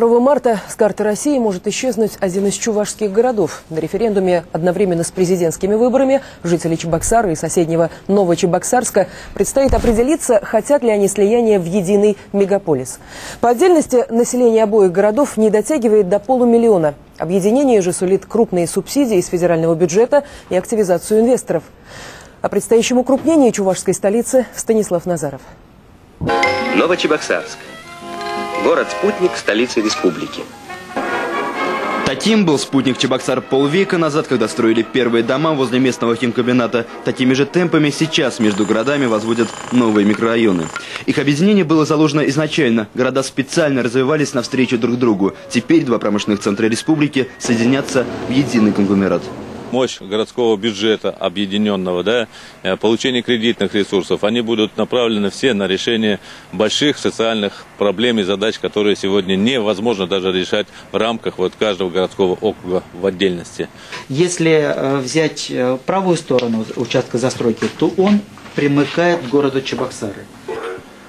2 марта с карты России может исчезнуть один из чувашских городов. На референдуме одновременно с президентскими выборами жители Чебоксара и соседнего Новочебоксарска предстоит определиться, хотят ли они слияния в единый мегаполис. По отдельности население обоих городов не дотягивает до полумиллиона. Объединение же сулит крупные субсидии из федерального бюджета и активизацию инвесторов. О предстоящем укрупнении чувашской столицы Станислав Назаров. Новочебоксарск. Город-спутник столицы республики. Таким был спутник Чебоксар полвека назад, когда строили первые дома возле местного химкомбината. Такими же темпами сейчас между городами возводят новые микрорайоны. Их объединение было заложено изначально. Города специально развивались навстречу друг другу. Теперь два промышленных центра республики соединятся в единый конгломерат мощь городского бюджета объединенного, да, э, получение кредитных ресурсов, они будут направлены все на решение больших социальных проблем и задач, которые сегодня невозможно даже решать в рамках вот каждого городского округа в отдельности. Если э, взять э, правую сторону участка застройки, то он примыкает к городу Чебоксары.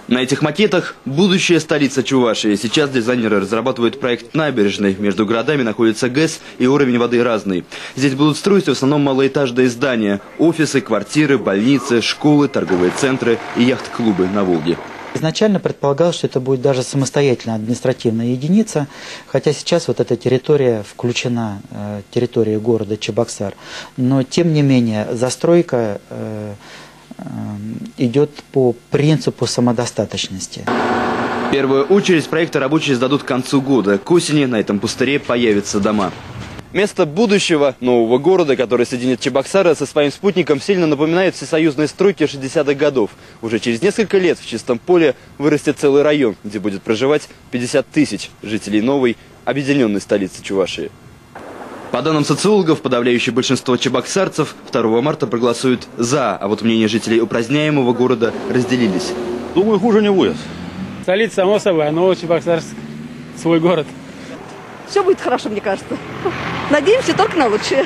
На этих макетах будущая столица Чувашии. Сейчас дизайнеры разрабатывают проект набережной. Между городами находится ГЭС и уровень воды разный. Здесь будут строить в основном малоэтажные здания. Офисы, квартиры, больницы, школы, торговые центры и яхт-клубы на Волге. Изначально предполагалось, что это будет даже самостоятельная административная единица, хотя сейчас вот эта территория включена, э, территория города Чебоксар. Но тем не менее застройка э, идет по принципу самодостаточности. Первую очередь проекты рабочие сдадут к концу года. К осени на этом пустыре появятся дома. Место будущего нового города, который соединит Чебоксары со своим спутником, сильно напоминает всесоюзные стройки 60-х годов. Уже через несколько лет в чистом поле вырастет целый район, где будет проживать 50 тысяч жителей новой объединенной столицы Чувашии. По данным социологов, подавляющее большинство чебоксарцев 2 марта проголосуют «за», а вот мнения жителей упраздняемого города разделились. Думаю, хуже не будет. Столица, само собой, а Новочебоксарск – свой город. Все будет хорошо, мне кажется. Надеемся только на лучшее.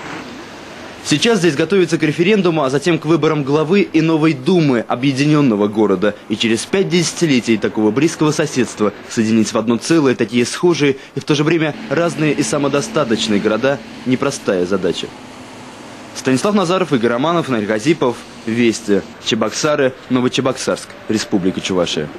Сейчас здесь готовится к референдуму, а затем к выборам главы и новой думы объединенного города. И через пять десятилетий такого близкого соседства соединить в одно целое такие схожие и в то же время разные и самодостаточные города – непростая задача. Станислав Назаров, Игорь Романов, Нарь Газипов, Вести, Чебоксары, Новочебоксарск, Республика Чувашия.